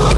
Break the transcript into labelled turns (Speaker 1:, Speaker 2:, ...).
Speaker 1: Oh!